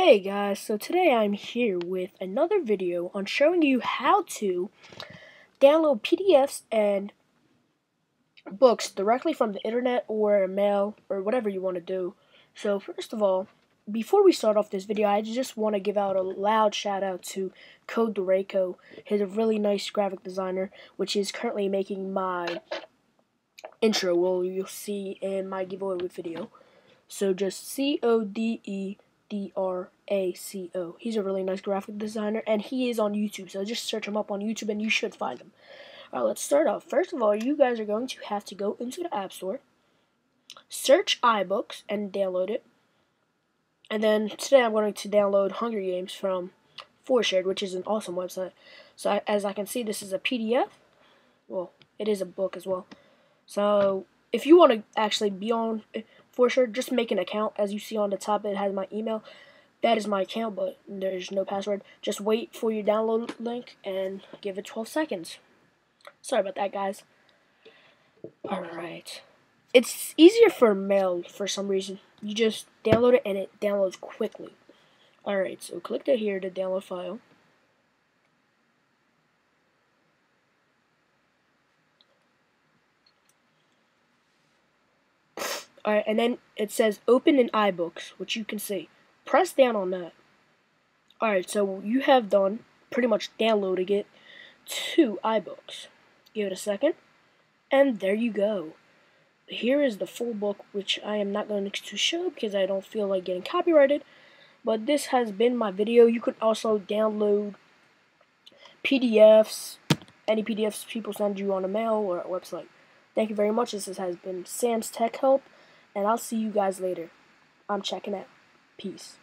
Hey guys, so today I'm here with another video on showing you how to download PDFs and books directly from the internet or mail or whatever you want to do. So first of all, before we start off this video, I just want to give out a loud shout out to Codraco. He's a really nice graphic designer, which is currently making my intro, well you'll see in my giveaway video. So just C O D R A C O. He's a really nice graphic designer, and he is on YouTube. So just search him up on YouTube, and you should find him. All right, let's start off. First of all, you guys are going to have to go into the App Store, search iBooks, and download it. And then today I'm going to download Hunger Games from 4shared, which is an awesome website. So I, as I can see, this is a PDF. Well, it is a book as well. So if you want to actually be on 4shared, just make an account. As you see on the top, it has my email. That is my account, but there's no password. Just wait for your download link and give it 12 seconds. Sorry about that, guys. Alright. It's easier for mail for some reason. You just download it and it downloads quickly. Alright, so click to here to download file. Alright, and then it says open in iBooks, which you can see. Press down on that. Alright, so you have done pretty much downloading it to iBooks. Give it a second. And there you go. Here is the full book, which I am not going to show because I don't feel like getting copyrighted. But this has been my video. You could also download PDFs, any PDFs people send you on a mail or a website. Thank you very much. This has been Sam's Tech Help and I'll see you guys later. I'm checking out. Peace.